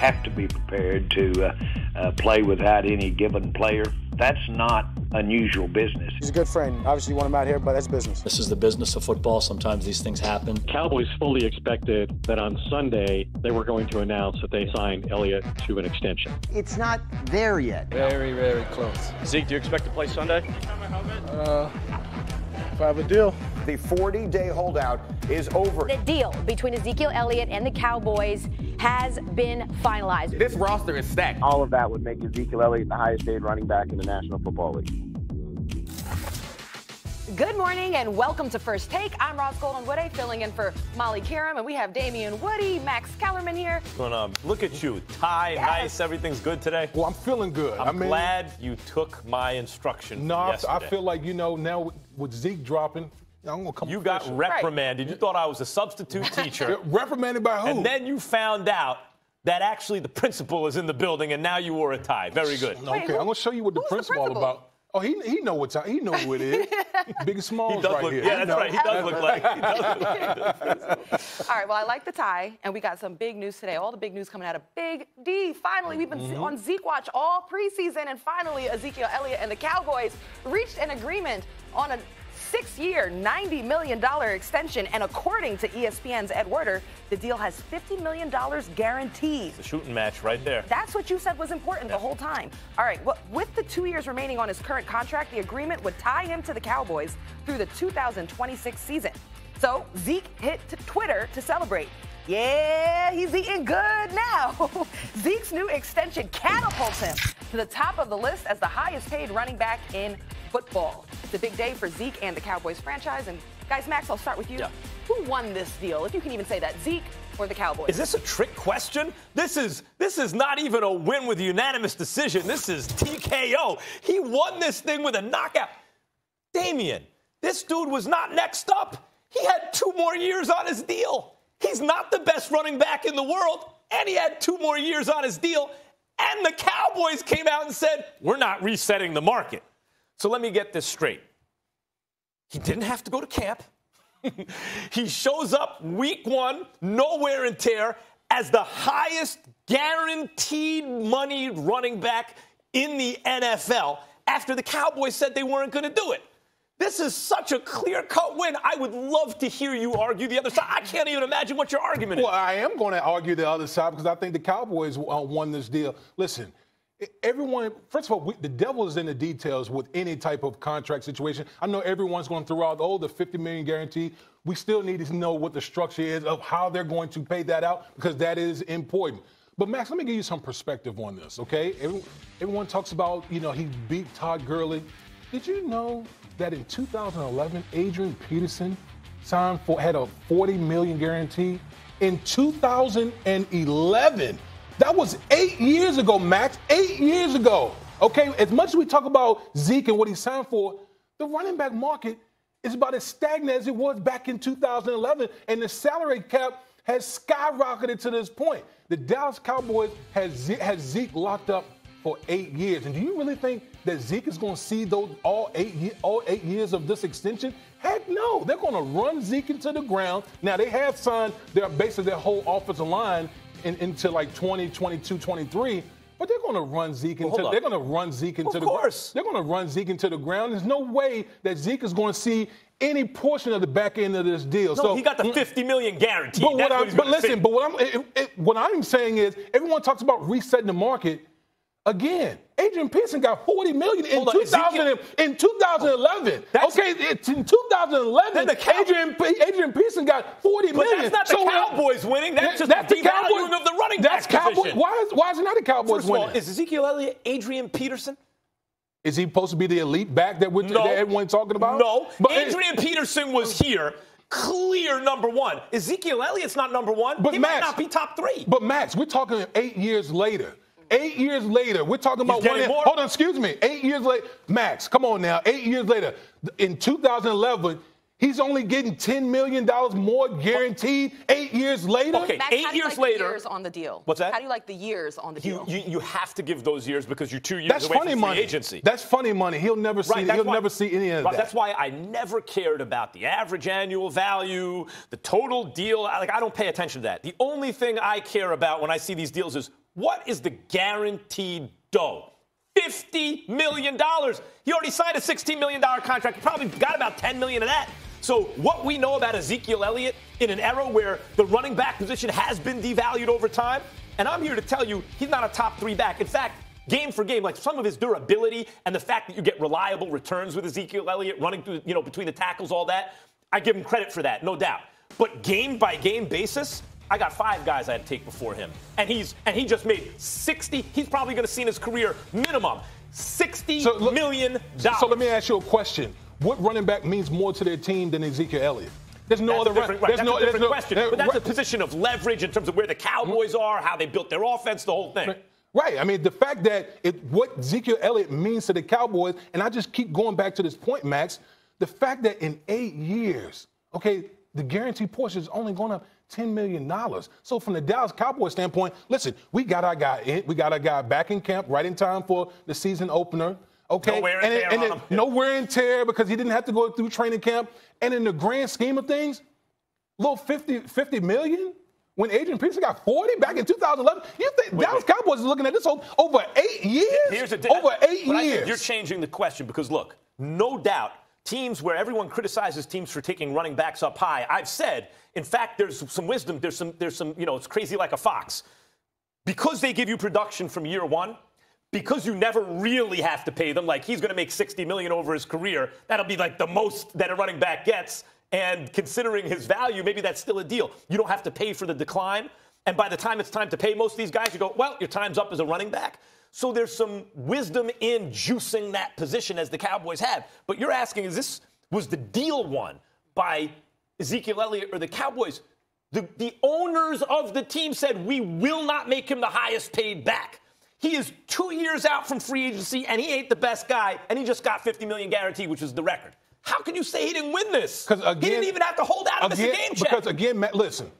have to be prepared to uh, uh, play without any given player. That's not unusual business. He's a good friend. Obviously, you want him out here, but that's business. This is the business of football. Sometimes these things happen. Cowboys fully expected that on Sunday they were going to announce that they signed Elliott to an extension. It's not there yet. Very, very close. Zeke, do you expect to play Sunday? Uh, if I have a deal. The 40 day holdout is over. The deal between Ezekiel Elliott and the Cowboys has been finalized. This roster is stacked. All of that would make Ezekiel Elliott the highest paid running back in the National Football League. Good morning and welcome to First Take. I'm Ross Golden-Woody filling in for Molly Qerim, and we have Damien Woody, Max Kellerman here. What's going on? Look at you. Tie, yes. nice, everything's good today? Well, I'm feeling good. I'm I mean, glad you took my instruction. No, yesterday. I feel like, you know, now with Zeke dropping, I'm gonna come. You got reprimanded. Right. You thought I was a substitute teacher. reprimanded by who? And then you found out that actually the principal is in the building, and now you wore a tie. Very good. Okay, Wait, who, I'm gonna show you what the principal all about. Oh, he he know what's he know who it is. Big and small right look, here. Yeah, that's right. He does look like. He does look like All right. Well, I like the tie, and we got some big news today. All the big news coming out of Big D. Finally, we've been mm-hmm. on Zeke Watch all preseason, and finally, Ezekiel Elliott and the Cowboys reached an agreement on a six year, $90 million extension. And according to ESPN's Ed Werder, the deal has $50 million guaranteed. It's a shooting match right there. That's what you said was important yeah. the whole time. All right, well, with the two years remaining on his current contract, the agreement would tie him to the Cowboys through the 2026 season. So Zeke hit to Twitter to celebrate. Yeah, he's eating good now. Zeke's new extension catapults him to the top of the list as the highest paid running back in football. It's a big day for Zeke and the Cowboys franchise. And guys, Max, I'll start with you. Yeah. Who won this deal, if you can even say that? Zeke or the Cowboys? Is this a trick question? This is this is not even a win with a unanimous decision. This is TKO. He won this thing with a knockout. Damien, this dude was not next up. He had two more years on his deal. He's not the best running back in the world, and he had two more years on his deal. And the Cowboys came out and said, We're not resetting the market. So let me get this straight. He didn't have to go to camp. he shows up week one, no wear and tear, as the highest guaranteed money running back in the NFL after the Cowboys said they weren't going to do it. This is such a clear cut win. I would love to hear you argue the other side. I can't even imagine what your argument is. Well, I am going to argue the other side because I think the Cowboys uh, won this deal. Listen, everyone, first of all, we, the devil is in the details with any type of contract situation. I know everyone's going to throw out, oh, the 50 million guarantee. We still need to know what the structure is of how they're going to pay that out because that is important. But Max, let me give you some perspective on this, okay? Everyone, everyone talks about, you know, he beat Todd Gurley. Did you know that in 2011, Adrian Peterson signed for had a 40 million guarantee? In 2011, that was eight years ago, Max. Eight years ago. Okay, as much as we talk about Zeke and what he signed for, the running back market is about as stagnant as it was back in 2011, and the salary cap has skyrocketed to this point. The Dallas Cowboys has Zeke, has Zeke locked up for eight years, and do you really think that Zeke is going to see those all eight all eight years of this extension? Heck no, they're going to run Zeke into the ground. Now they have signed their basically their whole offensive line in, into like 20, 22, 23. But they're going to run Zeke into well, they're going to run Zeke into of the course. They're going to run Zeke into the ground. There's no way that Zeke is going to see any portion of the back end of this deal. No, so he got the 50 million guarantee. But, what what but listen, but what I'm it, it, what I'm saying is everyone talks about resetting the market. Again, Adrian Peterson got 40 million in, 2000, in 2011. That's, okay, it's in 2011. The Cow- Adrian, Adrian Peterson got 40 but million. That's not the so, uh, Cowboys winning. That's just that's the Cowboys of the running that's back Cowboys, position. Why is, why is it not the Cowboys First winning? All, is Ezekiel Elliott Adrian Peterson? Is he supposed to be the elite back that, we're, no. that everyone's talking about? No. But Adrian it, Peterson was here clear number one. Ezekiel Elliott's not number one. But he Max, might not be top three. But Max, we're talking eight years later. Eight years later, we're talking about one. More? Hold on, excuse me. Eight years later, Max, come on now. Eight years later, in 2011, he's only getting $10 million more guaranteed eight years later. Okay, Max, eight years like later. years on the deal. What's that? How do you like the years on the deal? You, you, you have to give those years because you're two years that's away funny from money. free agency. That's funny money. He'll never see. Right, he'll why, never see any of right, that. That's why I never cared about the average annual value, the total deal. Like I don't pay attention to that. The only thing I care about when I see these deals is What is the guaranteed dough? $50 million. He already signed a $16 million contract. He probably got about 10 million of that. So, what we know about Ezekiel Elliott in an era where the running back position has been devalued over time, and I'm here to tell you he's not a top three back. In fact, game for game, like some of his durability and the fact that you get reliable returns with Ezekiel Elliott running through, you know, between the tackles, all that, I give him credit for that, no doubt. But game by game basis, I got five guys I'd take before him. And he's and he just made 60, he's probably gonna see in his career minimum sixty So, look- million So let me ask you a question. What running back means more to their team than Ezekiel Elliott? There's no That's other right, There's that's no, a different question. But that's a position of leverage in terms of where the Cowboys are, how they built their offense, the whole thing. Right. I mean, the fact that it, what Ezekiel Elliott means to the Cowboys, and I just keep going back to this point, Max, the fact that in eight years, okay, the guaranteed portion is only going up $10 million. So from the Dallas Cowboys standpoint, listen, we got our guy in, we got our guy back in camp right in time for the season opener. Okay. No wear and and on it- him. no wear and tear because he didn't have to go through training camp. And in the grand scheme of things, little 50, 50 million when Adrian Peterson got 40 back in 2011. You think Wait, Dallas wait. Cowboys is looking at this o- over eight years? Here's a di- over eight but I think years. you're changing the question because look, no doubt, teams where everyone criticizes teams for taking running backs up high. I've said, in fact, there's some wisdom. There's some, there's some, you know, it's crazy like a fox. Because they give you production from year one, because you never really have to pay them, like he's going to make 60 million over his career. That'll be like the most that a running back gets. And considering his value, maybe that's still a deal. You don't have to pay for the decline. And by the time it's time to pay most of these guys, you go, well, your time's up as a running back. So there's some wisdom in juicing that position as the Cowboys have. But you're asking, is this was the deal won by Ezekiel Elliott or the Cowboys? The, the owners of the team said, we will not make him the highest paid back. He is two years out from free agency, and he ain't the best guy, and he just got 50 million guaranteed, which is the record. How can you say he didn't win this? Because again, he didn't even have to hold out a again, game check. Because again, listen.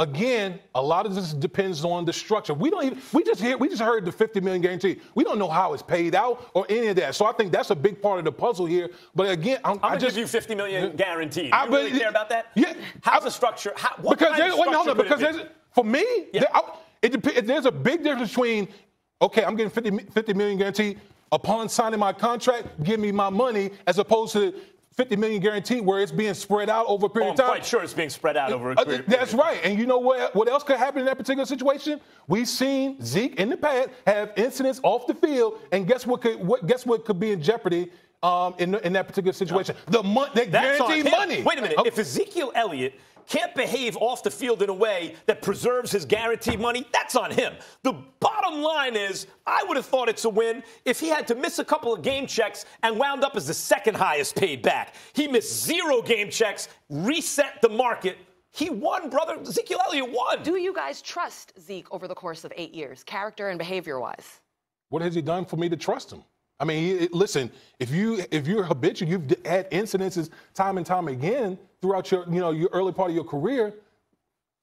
Again, a lot of this depends on the structure. We don't even. We just hear. We just heard the 50 million guarantee. We don't know how it's paid out or any of that. So I think that's a big part of the puzzle here. But again, I'm, I'm gonna just give you 50 million guaranteed. I you really care about that? Yeah. How's the structure? How, what because kind of wait, structure no, could it because be? for me, Yeah. there, I- it there's a big difference between okay, I'm getting 50, mi- 50 million guaranteed upon signing my contract, give me my money, as opposed to 50 million guaranteed where it's being spread out over a Oh, period I'm of time. quite sure it's being spread out over a Uh, period. That's right. And you know what, what else could happen in that particular situation? We've seen Zeke in the past have incidents off the field, and guess what could what guess what could be in jeopardy um, in, in that particular situation? The money, the That's on guaranteed money. Wait a minute. Oh, If Ezekiel Elliott can't behave off the field in a way that preserves his guaranteed money, that's on him. The bottom line is, I would have thought it's a win if he had to miss a couple of game checks and wound up as the second highest paid back. He missed zero game checks, reset the market. He won, brother. Ezekiel Elliott won. Do you guys trust Zeke over the course of eight years, character and behavior wise? what has he done for me to trust him? I mean, he- listen, if you if you're habitual, you've had incidences time and time again throughout your you know your early part of your career.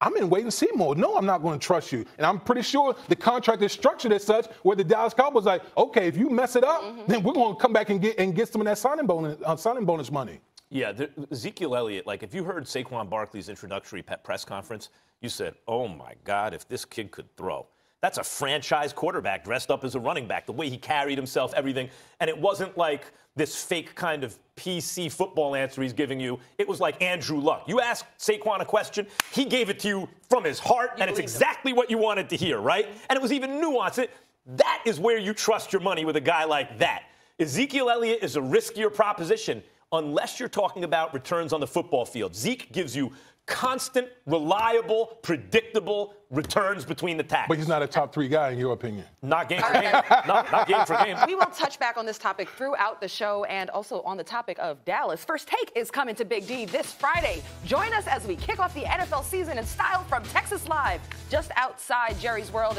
I'm in wait and see mode. No, I'm not going to trust you, and I'm pretty sure the contract is structured as such where the Dallas Cowboys like, okay, if you mess it up, then we're going to come back and get and get some of that signing bonus uh, signing bonus money. Yeah, the, Ezekiel Elliott, like if you heard Saquon Barkley's introductory pet press conference, you said, oh my God, if this kid could throw. That's a franchise quarterback dressed up as a running back, the way he carried himself, everything. And it wasn't like this fake kind of PC football answer he's giving you. It was like Andrew Luck. You asked Saquon a question, he gave it to you from his heart, and it's exactly what you wanted to hear, right? And it was even nuanced. It, that is where you trust your money with a guy like that. Ezekiel Elliott is a riskier proposition unless you're talking about returns on the football field. Zeke gives you constant, reliable, predictable returns between the tackles. But he's not a top three guy in your opinion. Not game for game. not, not game for game. we will touch back on this topic throughout the show and also on the topic of Dallas. First Take is coming to Big D this Friday. Join us as we kick off the NFL season in style from Texas Live, just outside Jerry's World.